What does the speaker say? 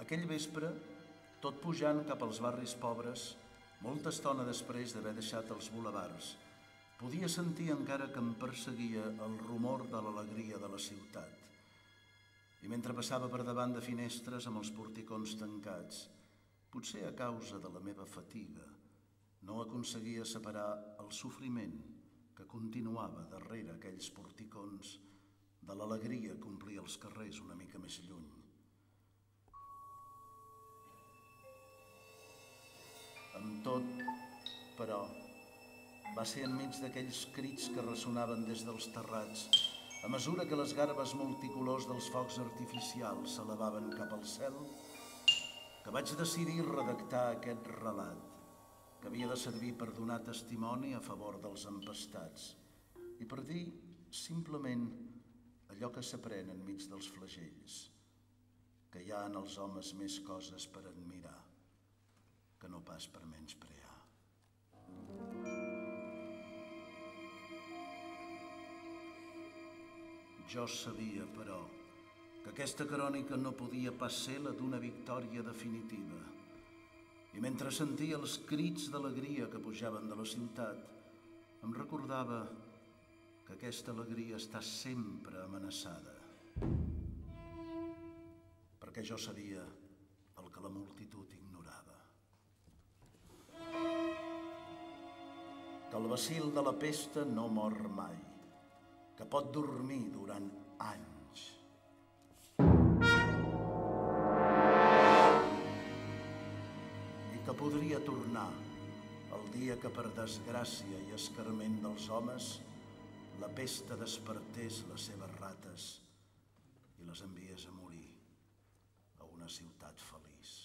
Aquell vespre, tot pujant cap als barris pobres, molta estona després d'haver deixat els bulevards, podia sentir encara que em perseguia el rumor de l'alegria de la ciutat. I mentre passava per davant de finestres amb els porticons tancats, potser a causa de la meva fatiga, no aconseguia separar el sofriment que continuava darrere aquells porticons de l'alegria que omplia els carrers una mica més lluny. Però, va ser enmig d'aquells crits que ressonaven des dels terrats, a mesura que les garbes multicolors dels focs artificials s'elevaven cap al cel, que vaig decidir redactar aquest relat, que havia de servir per donar testimoni a favor dels empastats i per dir simplement allò que s'aprèn enmig dels flagells, que hi ha en els homes més coses per admirar que no pas per menysprear. Jo sabia, però, que aquesta crònica no podia pas ser la d'una victòria definitiva. I mentre sentia els crits d'alegria que pujaven de la ciutat, em recordava que aquesta alegria està sempre amenaçada. Perquè jo sabia el que la multitud ignorava. El vacil de la pesta no mor mai, que pot dormir durant anys. I que podria tornar el dia que per desgràcia i escarment dels homes la pesta despertés les seves rates i les enviés a morir a una ciutat feliç.